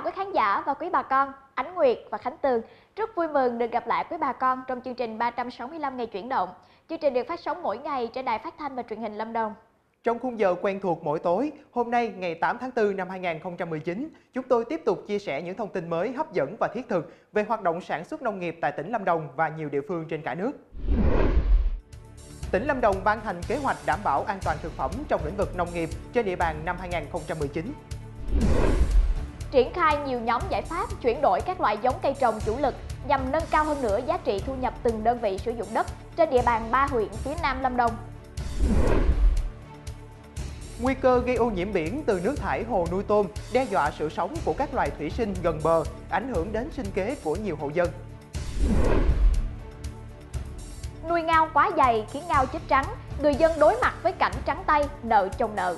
chào quý khán giả và quý bà con, Ánh Nguyệt và Khánh Tường. Rất vui mừng được gặp lại quý bà con trong chương trình 365 ngày chuyển động. Chương trình được phát sóng mỗi ngày trên đài phát thanh và truyền hình Lâm Đồng. Trong khung giờ quen thuộc mỗi tối, hôm nay ngày 8 tháng 4 năm 2019, chúng tôi tiếp tục chia sẻ những thông tin mới hấp dẫn và thiết thực về hoạt động sản xuất nông nghiệp tại tỉnh Lâm Đồng và nhiều địa phương trên cả nước. Tỉnh Lâm Đồng ban hành kế hoạch đảm bảo an toàn thực phẩm trong lĩnh vực nông nghiệp trên địa bàn năm 2019. Triển khai nhiều nhóm giải pháp chuyển đổi các loại giống cây trồng chủ lực nhằm nâng cao hơn nữa giá trị thu nhập từng đơn vị sử dụng đất trên địa bàn ba huyện phía Nam Lâm Đồng. Nguy cơ gây ô nhiễm biển từ nước thải hồ nuôi tôm đe dọa sự sống của các loài thủy sinh gần bờ, ảnh hưởng đến sinh kế của nhiều hộ dân. Nuôi ngao quá dày khiến ngao chết trắng, người dân đối mặt với cảnh trắng tay, nợ chồng nợ.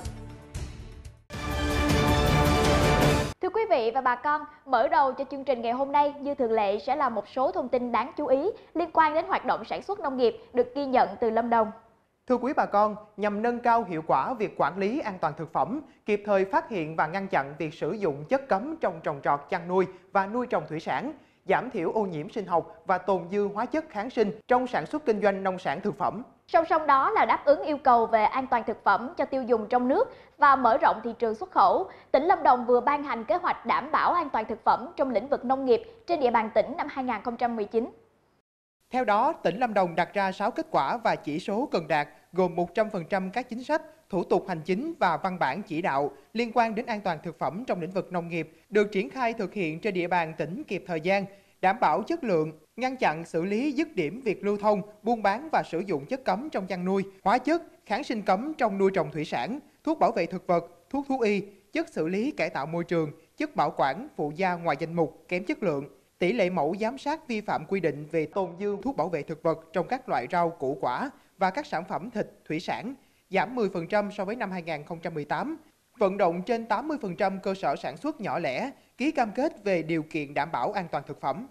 Quý vị và bà con, mở đầu cho chương trình ngày hôm nay như thường lệ sẽ là một số thông tin đáng chú ý liên quan đến hoạt động sản xuất nông nghiệp được ghi nhận từ Lâm Đồng. Thưa quý bà con, nhằm nâng cao hiệu quả việc quản lý an toàn thực phẩm, kịp thời phát hiện và ngăn chặn việc sử dụng chất cấm trong trồng trọt chăn nuôi và nuôi trồng thủy sản, giảm thiểu ô nhiễm sinh học và tồn dư hóa chất kháng sinh trong sản xuất kinh doanh nông sản thực phẩm. Song song đó là đáp ứng yêu cầu về an toàn thực phẩm cho tiêu dùng trong nước và mở rộng thị trường xuất khẩu. Tỉnh Lâm Đồng vừa ban hành kế hoạch đảm bảo an toàn thực phẩm trong lĩnh vực nông nghiệp trên địa bàn tỉnh năm 2019. Theo đó, tỉnh Lâm Đồng đặt ra 6 kết quả và chỉ số cần đạt gồm 100% các chính sách, thủ tục hành chính và văn bản chỉ đạo liên quan đến an toàn thực phẩm trong lĩnh vực nông nghiệp được triển khai thực hiện trên địa bàn tỉnh kịp thời gian, đảm bảo chất lượng, ngăn chặn xử lý dứt điểm việc lưu thông, buôn bán và sử dụng chất cấm trong chăn nuôi, hóa chất, kháng sinh cấm trong nuôi trồng thủy sản, thuốc bảo vệ thực vật, thuốc thú y, chất xử lý cải tạo môi trường, chất bảo quản phụ gia ngoài danh mục kém chất lượng, tỷ lệ mẫu giám sát vi phạm quy định về tồn dư thuốc bảo vệ thực vật trong các loại rau củ quả và các sản phẩm thịt, thủy sản, giảm 10% so với năm 2018. Vận động trên 80% cơ sở sản xuất nhỏ lẻ, ký cam kết về điều kiện đảm bảo an toàn thực phẩm.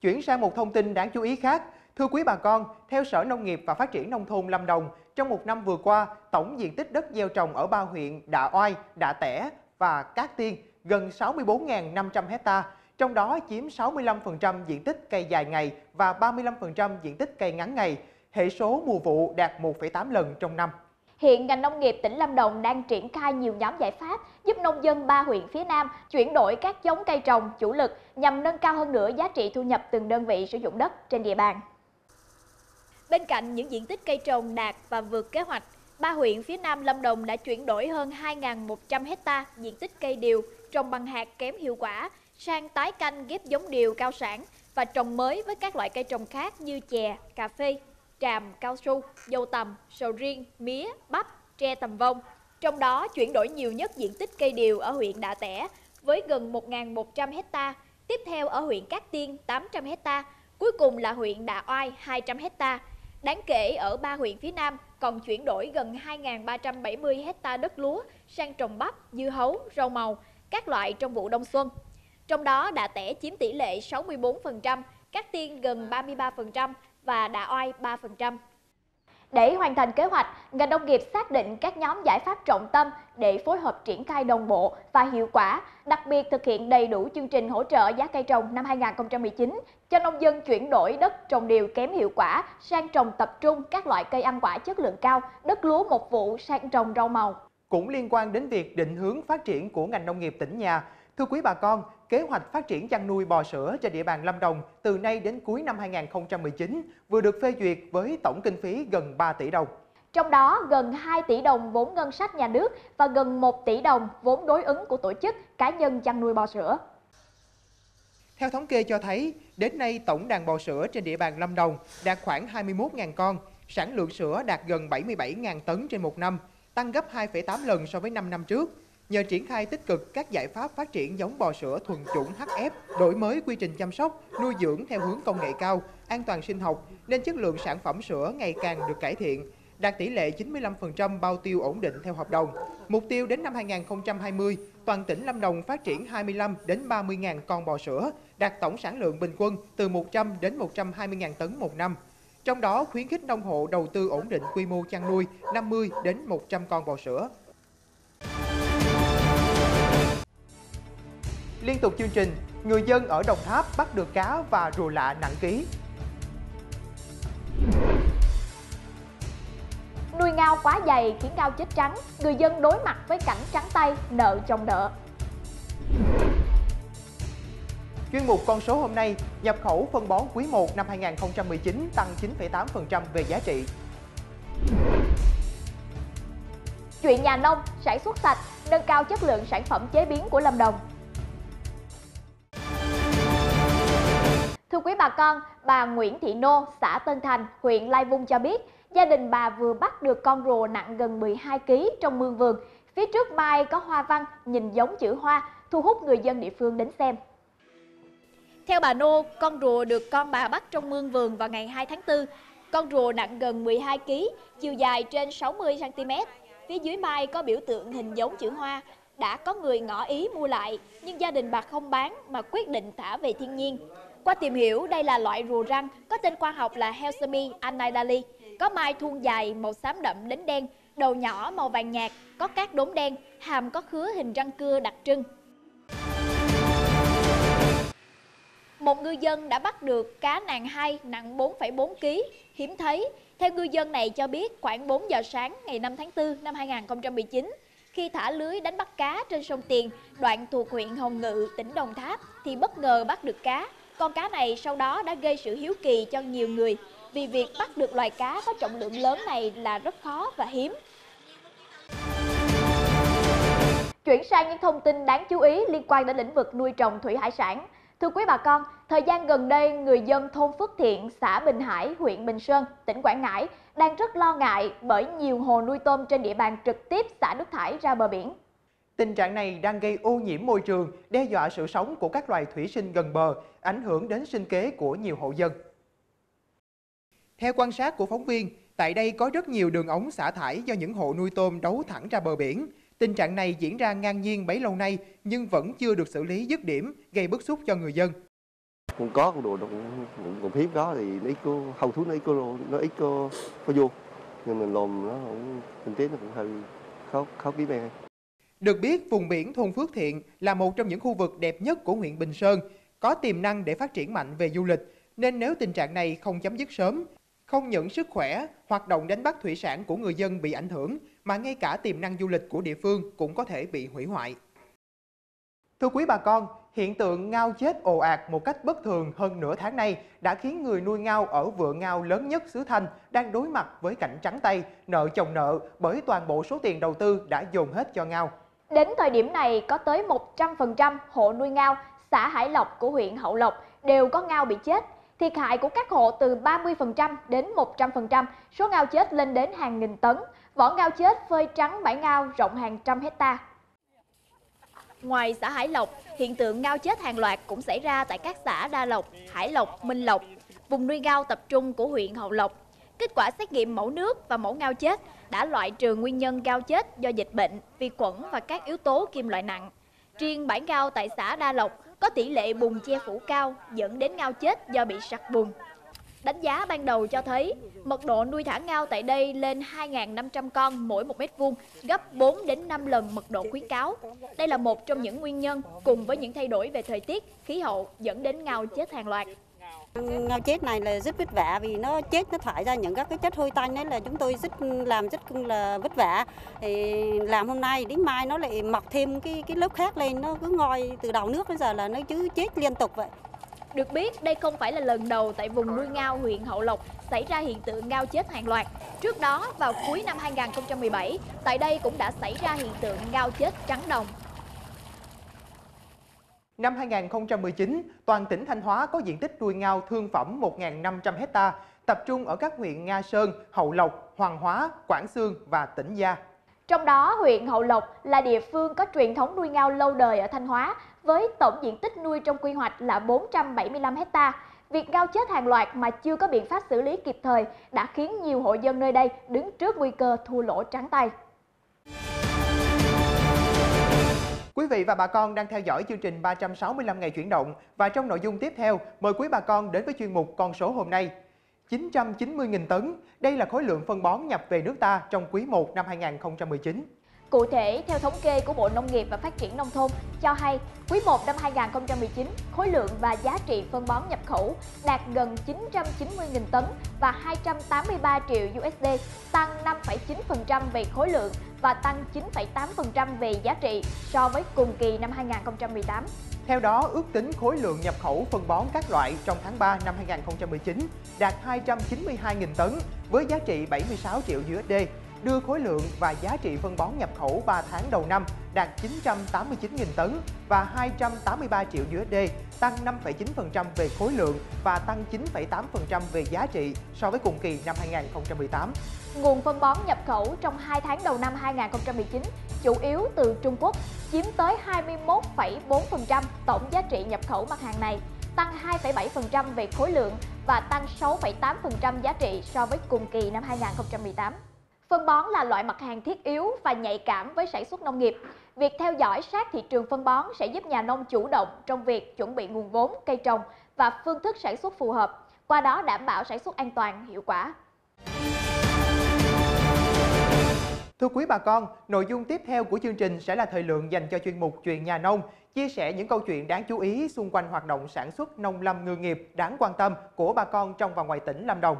Chuyển sang một thông tin đáng chú ý khác, thưa quý bà con, theo Sở Nông nghiệp và Phát triển Nông thôn Lâm Đồng, trong một năm vừa qua, tổng diện tích đất gieo trồng ở ba huyện Đạ Oai, Đạ Tẻ và Cát Tiên gần 64.500 hecta, trong đó chiếm 65% diện tích cây dài ngày và 35% diện tích cây ngắn ngày. Hệ số mùa vụ đạt 1,8 lần trong năm. Hiện ngành nông nghiệp tỉnh Lâm Đồng đang triển khai nhiều nhóm giải pháp giúp nông dân ba huyện phía Nam chuyển đổi các giống cây trồng chủ lực nhằm nâng cao hơn nữa giá trị thu nhập từng đơn vị sử dụng đất trên địa bàn. Bên cạnh những diện tích cây trồng đạt và vượt kế hoạch, ba huyện phía Nam Lâm Đồng đã chuyển đổi hơn 2.100 hecta diện tích cây điều trồng bằng hạt kém hiệu quả sang tái canh ghép giống điều cao sản và trồng mới với các loại cây trồng khác như chè, cà phê, tràm, cao su, dâu tằm, sầu riêng, mía, bắp, tre tầm vông. Trong đó chuyển đổi nhiều nhất diện tích cây điều ở huyện Đạ Tẻ với gần 1.100 hecta, tiếp theo ở huyện Cát Tiên 800 hecta, cuối cùng là huyện Đạ Oai 200 hecta. Đáng kể ở ba huyện phía Nam còn chuyển đổi gần 2.370 hecta đất lúa sang trồng bắp, dưa hấu, rau màu, các loại trong vụ đông xuân. Trong đó Đạ Tẻ chiếm tỷ lệ 64%, Cát Tiên gần 33% và Đạ Oai 3%. Để hoàn thành kế hoạch, ngành nông nghiệp xác định các nhóm giải pháp trọng tâm để phối hợp triển khai đồng bộ và hiệu quả, đặc biệt thực hiện đầy đủ chương trình hỗ trợ giá cây trồng năm 2019 cho nông dân chuyển đổi đất trồng điều kém hiệu quả sang trồng tập trung các loại cây ăn quả chất lượng cao, đất lúa một vụ sang trồng rau màu. Cũng liên quan đến việc định hướng phát triển của ngành nông nghiệp tỉnh nhà, Thưa quý bà con, kế hoạch phát triển chăn nuôi bò sữa trên địa bàn Lâm Đồng từ nay đến cuối năm 2019 vừa được phê duyệt với tổng kinh phí gần 3 tỷ đồng. Trong đó, gần 2 tỷ đồng vốn ngân sách nhà nước và gần 1 tỷ đồng vốn đối ứng của tổ chức cá nhân chăn nuôi bò sữa. Theo thống kê cho thấy, đến nay tổng đàn bò sữa trên địa bàn Lâm Đồng đạt khoảng 21.000 con, sản lượng sữa đạt gần 77.000 tấn trên một năm, tăng gấp 2,8 lần so với 5 năm trước. Nhờ triển khai tích cực các giải pháp phát triển giống bò sữa thuần chủng HF, đổi mới quy trình chăm sóc, nuôi dưỡng theo hướng công nghệ cao, an toàn sinh học, nên chất lượng sản phẩm sữa ngày càng được cải thiện, đạt tỷ lệ 95% bao tiêu ổn định theo hợp đồng. Mục tiêu đến năm 2020, toàn tỉnh Lâm Đồng phát triển 25 đến 30.000 con bò sữa, đạt tổng sản lượng bình quân từ 100 đến 120 ngàn tấn một năm. Trong đó khuyến khích nông hộ đầu tư ổn định quy mô chăn nuôi 50 đến 100 con bò sữa, Liên tục chương trình, người dân ở Đồng Tháp bắt được cá và rùa lạ nặng ký. Nuôi ngao quá dày khiến ngao chết trắng, người dân đối mặt với cảnh trắng tay, nợ chồng nợ. Chuyên mục con số hôm nay, nhập khẩu phân bón quý 1 năm 2019 tăng 9,8% về giá trị. Chuyện nhà nông, sản xuất sạch, nâng cao chất lượng sản phẩm chế biến của Lâm Đồng. Bà con, bà Nguyễn Thị Nô, xã Tân Thành, huyện Lai Vung cho biết, gia đình bà vừa bắt được con rùa nặng gần 12 kg trong mương vườn. Phía trước mai có hoa văn, nhìn giống chữ hoa, thu hút người dân địa phương đến xem. Theo bà Nô, con rùa được con bà bắt trong mương vườn vào ngày 2 tháng 4. Con rùa nặng gần 12 kg, chiều dài trên 60 cm. Phía dưới mai có biểu tượng hình giống chữ hoa. Đã có người ngỏ ý mua lại, nhưng gia đình bà không bán mà quyết định thả về thiên nhiên. Qua tìm hiểu, đây là loại rùa răng có tên khoa học là Helsemi anidali. Có mai thuôn dài màu xám đậm đến đen, đầu nhỏ màu vàng nhạt, có các đốm đen, hàm có khứa hình răng cưa đặc trưng. Một ngư dân đã bắt được cá nàng hai nặng 4,4 kg, hiếm thấy. Theo ngư dân này cho biết, khoảng 4 giờ sáng ngày 5 tháng 4 năm 2019, khi thả lưới đánh bắt cá trên sông Tiền, đoạn thuộc huyện Hồng Ngự, tỉnh Đồng Tháp, thì bất ngờ bắt được cá. Con cá này sau đó đã gây sự hiếu kỳ cho nhiều người, vì việc bắt được loài cá có trọng lượng lớn này là rất khó và hiếm. Chuyển sang những thông tin đáng chú ý liên quan đến lĩnh vực nuôi trồng thủy hải sản. Thưa quý bà con, thời gian gần đây, người dân thôn Phước Thiện, xã Bình Hải, huyện Bình Sơn, tỉnh Quảng Ngãi đang rất lo ngại bởi nhiều hồ nuôi tôm trên địa bàn trực tiếp xả nước thải ra bờ biển. Tình trạng này đang gây ô nhiễm môi trường, đe dọa sự sống của các loài thủy sinh gần bờ, ảnh hưởng đến sinh kế của nhiều hộ dân. Theo quan sát của phóng viên, tại đây có rất nhiều đường ống xả thải do những hộ nuôi tôm đấu thẳng ra bờ biển. Tình trạng này diễn ra ngang nhiên bấy lâu nay nhưng vẫn chưa được xử lý dứt điểm, gây bức xúc cho người dân. Cũng có con đồ nó cũng, cũng, hiếm có thì nó ít có hầu thú nó ít có nó ít có có vô nhưng mình lồn nó cũng kinh tế nó cũng hơi khó khó kiếm em. Được biết, vùng biển thôn Phước Thiện là một trong những khu vực đẹp nhất của huyện Bình Sơn, có tiềm năng để phát triển mạnh về du lịch, nên nếu tình trạng này không chấm dứt sớm, không những sức khỏe, hoạt động đánh bắt thủy sản của người dân bị ảnh hưởng, mà ngay cả tiềm năng du lịch của địa phương cũng có thể bị hủy hoại. Thưa quý bà con, hiện tượng ngao chết ồ ạt một cách bất thường hơn nửa tháng nay đã khiến người nuôi ngao ở vựa ngao lớn nhất xứ Thanh đang đối mặt với cảnh trắng tay, nợ chồng nợ bởi toàn bộ số tiền đầu tư đã dồn hết cho ngao. Đến thời điểm này, có tới 100% hộ nuôi ngao xã Hải Lộc của huyện Hậu Lộc đều có ngao bị chết. Thiệt hại của các hộ từ 30% đến 100%, số ngao chết lên đến hàng nghìn tấn. Vỏ ngao chết phơi trắng bãi ngao rộng hàng trăm hecta. Ngoài xã Hải Lộc, hiện tượng ngao chết hàng loạt cũng xảy ra tại các xã Đa Lộc, Hải Lộc, Minh Lộc, vùng nuôi ngao tập trung của huyện Hậu Lộc. Kết quả xét nghiệm mẫu nước và mẫu ngao chết đã loại trừ nguyên nhân cao chết do dịch bệnh, vi khuẩn và các yếu tố kim loại nặng. Riêng bản ngao tại xã Đa Lộc có tỷ lệ bùn che phủ cao dẫn đến ngao chết do bị sặc bùn. Đánh giá ban đầu cho thấy mật độ nuôi thả ngao tại đây lên 2.500 con mỗi một mét vuông, gấp 4 đến 5 lần mật độ khuyến cáo. Đây là một trong những nguyên nhân cùng với những thay đổi về thời tiết, khí hậu dẫn đến ngao chết hàng loạt. Ngao chết này là rất vất vả vì nó chết nó thải ra những các cái chất hôi tanh đấy là chúng tôi rất làm rất là vất vả. Thì làm hôm nay đến mai nó lại mọc thêm cái cái lớp khác lên nó cứ ngoi từ đầu nước đến giờ là nó cứ chết liên tục vậy. Được biết, đây không phải là lần đầu tại vùng nuôi ngao huyện Hậu Lộc xảy ra hiện tượng ngao chết hàng loạt. Trước đó, vào cuối năm 2017, tại đây cũng đã xảy ra hiện tượng ngao chết trắng đồng. Năm 2019, toàn tỉnh Thanh Hóa có diện tích nuôi ngao thương phẩm 1.500 hecta, tập trung ở các huyện Nga Sơn, Hậu Lộc, Hoàng Hóa, Quảng Sương và tỉnh Gia. Trong đó, huyện Hậu Lộc là địa phương có truyền thống nuôi ngao lâu đời ở Thanh Hóa, với tổng diện tích nuôi trong quy hoạch là 475 hecta. Việc ngao chết hàng loạt mà chưa có biện pháp xử lý kịp thời đã khiến nhiều hộ dân nơi đây đứng trước nguy cơ thua lỗ trắng tay. Quý vị và bà con đang theo dõi chương trình 365 ngày chuyển động và trong nội dung tiếp theo, mời quý bà con đến với chuyên mục Con số hôm nay. 990.000 tấn, đây là khối lượng phân bón nhập về nước ta trong quý 1 năm 2019. Cụ thể, theo thống kê của Bộ Nông nghiệp và Phát triển Nông thôn cho hay, quý 1 năm 2019, khối lượng và giá trị phân bón nhập khẩu đạt gần 990.000 tấn và 283 triệu USD, tăng 5,9% về khối lượng và tăng 9,8% về giá trị so với cùng kỳ năm 2018. Theo đó, ước tính khối lượng nhập khẩu phân bón các loại trong tháng 3 năm 2019 đạt 292.000 tấn với giá trị 76 triệu USD, đưa khối lượng và giá trị phân bón nhập khẩu 3 tháng đầu năm đạt 989.000 tấn và 283 triệu USD, tăng 5,9% về khối lượng và tăng 9,8% về giá trị so với cùng kỳ năm 2018. Nguồn phân bón nhập khẩu trong 2 tháng đầu năm 2019 chủ yếu từ Trung Quốc, chiếm tới 21,4% tổng giá trị nhập khẩu mặt hàng này, tăng 2,7% về khối lượng và tăng 6,8% giá trị so với cùng kỳ năm 2018. Phân bón là loại mặt hàng thiết yếu và nhạy cảm với sản xuất nông nghiệp. Việc theo dõi sát thị trường phân bón sẽ giúp nhà nông chủ động trong việc chuẩn bị nguồn vốn, cây trồng và phương thức sản xuất phù hợp, qua đó đảm bảo sản xuất an toàn, hiệu quả. Thưa quý bà con, nội dung tiếp theo của chương trình sẽ là thời lượng dành cho chuyên mục Chuyện nhà nông, chia sẻ những câu chuyện đáng chú ý xung quanh hoạt động sản xuất nông lâm ngư nghiệp đáng quan tâm của bà con trong và ngoài tỉnh Lâm Đồng.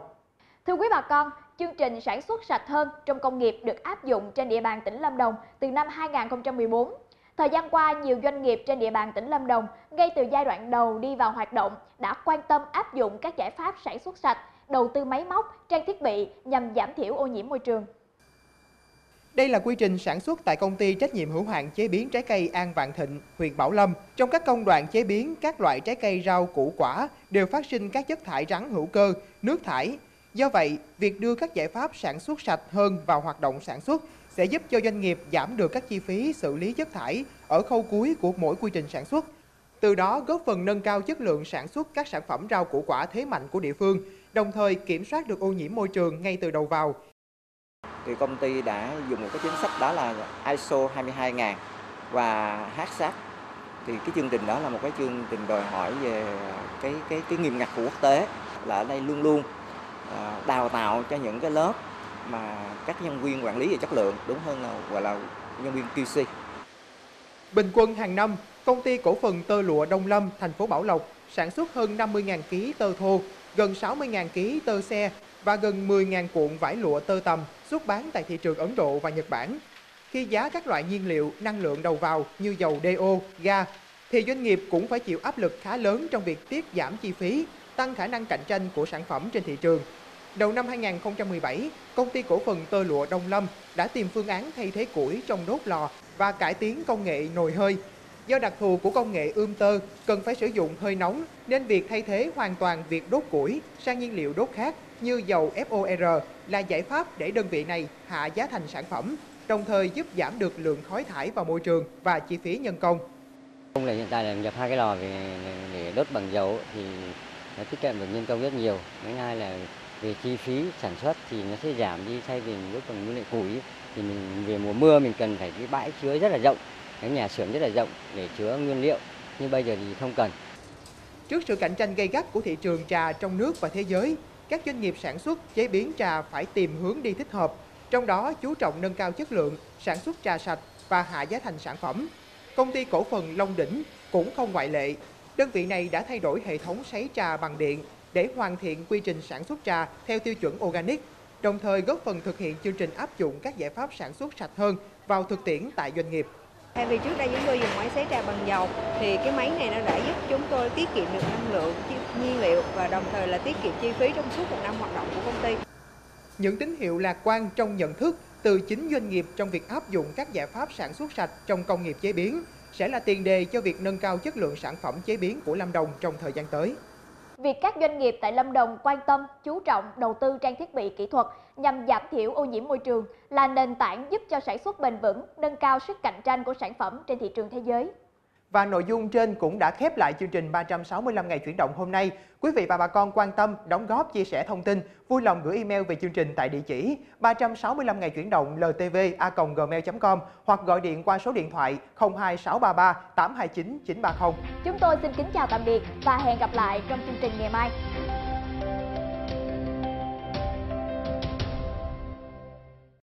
Thưa quý bà con, chương trình sản xuất sạch hơn trong công nghiệp được áp dụng trên địa bàn tỉnh Lâm Đồng từ năm 2014. Thời gian qua, nhiều doanh nghiệp trên địa bàn tỉnh Lâm Đồng ngay từ giai đoạn đầu đi vào hoạt động đã quan tâm áp dụng các giải pháp sản xuất sạch, đầu tư máy móc, trang thiết bị nhằm giảm thiểu ô nhiễm môi trường. Đây là quy trình sản xuất tại công ty trách nhiệm hữu hạn chế biến trái cây An Vạn Thịnh, huyện Bảo Lâm. Trong các công đoạn chế biến, các loại trái cây rau củ quả đều phát sinh các chất thải rắn hữu cơ, nước thải. Do vậy, việc đưa các giải pháp sản xuất sạch hơn vào hoạt động sản xuất sẽ giúp cho doanh nghiệp giảm được các chi phí xử lý chất thải ở khâu cuối của mỗi quy trình sản xuất. Từ đó góp phần nâng cao chất lượng sản xuất các sản phẩm rau củ quả thế mạnh của địa phương, đồng thời kiểm soát được ô nhiễm môi trường ngay từ đầu vào, thì công ty đã dùng một cái chính sách đó là ISO 22000 và HACCP thì cái chương trình đó là một cái chương trình đòi hỏi về cái cái cái nghiêm ngặt của quốc tế là ở đây luôn luôn Ờ, đào tạo cho những cái lớp mà các nhân viên quản lý về chất lượng đúng hơn là gọi là nhân viên QC. Bình quân hàng năm, công ty cổ phần tơ lụa Đông Lâm, thành phố Bảo Lộc sản xuất hơn 50.000 kg tơ thô, gần 60.000 kg tơ xe và gần 10.000 cuộn vải lụa tơ tằm xuất bán tại thị trường Ấn Độ và Nhật Bản. Khi giá các loại nhiên liệu, năng lượng đầu vào như dầu DO, ga, thì doanh nghiệp cũng phải chịu áp lực khá lớn trong việc tiết giảm chi phí, tăng khả năng cạnh tranh của sản phẩm trên thị trường. Đầu năm 2017, công ty cổ phần tơ lụa Đông Lâm đã tìm phương án thay thế củi trong đốt lò và cải tiến công nghệ nồi hơi. Do đặc thù của công nghệ ươm tơ cần phải sử dụng hơi nóng nên việc thay thế hoàn toàn việc đốt củi sang nhiên liệu đốt khác như dầu FOR là giải pháp để đơn vị này hạ giá thành sản phẩm, đồng thời giúp giảm được lượng khói thải vào môi trường và chi phí nhân công. Công là hiện tại là nhập hai cái lò để, để đốt bằng dầu thì nó tiết kiệm được nhân công rất nhiều. Thứ hai là về chi phí sản xuất thì nó sẽ giảm đi thay vì lúc còn nguyên liệu củi thì mình về mùa mưa mình cần phải cái bãi chứa rất là rộng, cái nhà xưởng rất là rộng để chứa nguyên liệu. Nhưng bây giờ thì không cần. Trước sự cạnh tranh gay gắt của thị trường trà trong nước và thế giới, các doanh nghiệp sản xuất, chế biến trà phải tìm hướng đi thích hợp, trong đó chú trọng nâng cao chất lượng, sản xuất trà sạch và hạ giá thành sản phẩm. Công ty cổ phần Long Đỉnh cũng không ngoại lệ. Đơn vị này đã thay đổi hệ thống sấy trà bằng điện để hoàn thiện quy trình sản xuất trà theo tiêu chuẩn organic, đồng thời góp phần thực hiện chương trình áp dụng các giải pháp sản xuất sạch hơn vào thực tiễn tại doanh nghiệp. Thay vì trước đây chúng tôi dùng máy sấy trà bằng dầu thì cái máy này nó đã giúp chúng tôi tiết kiệm được năng lượng, nhiên liệu và đồng thời là tiết kiệm chi phí trong suốt một năm hoạt động của công ty. Những tín hiệu lạc quan trong nhận thức từ chính doanh nghiệp trong việc áp dụng các giải pháp sản xuất sạch trong công nghiệp chế biến sẽ là tiền đề cho việc nâng cao chất lượng sản phẩm chế biến của Lâm Đồng trong thời gian tới. Việc các doanh nghiệp tại Lâm Đồng quan tâm, chú trọng đầu tư trang thiết bị kỹ thuật nhằm giảm thiểu ô nhiễm môi trường là nền tảng giúp cho sản xuất bền vững, nâng cao sức cạnh tranh của sản phẩm trên thị trường thế giới. Và nội dung trên cũng đã khép lại chương trình 365 ngày chuyển động hôm nay. Quý vị và bà con quan tâm, đóng góp, chia sẻ thông tin, vui lòng gửi email về chương trình tại địa chỉ 365 ngày chuyển động ltv.gmail.com hoặc gọi điện qua số điện thoại 02633 829 930. Chúng tôi xin kính chào tạm biệt và hẹn gặp lại trong chương trình ngày mai.